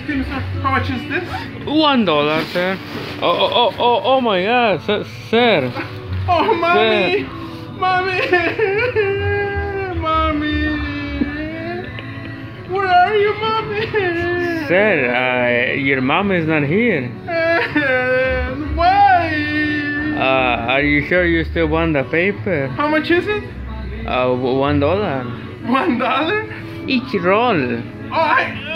How much is this? One dollar, sir. Oh, oh, oh, oh, oh my God, sir. sir. Oh, mommy! Mommy! mommy! Where are you, mommy? Sir, uh, your mom is not here. And why? Uh, are you sure you still want the paper? How much is it? Uh, one dollar. One dollar? Each roll. Oh, I,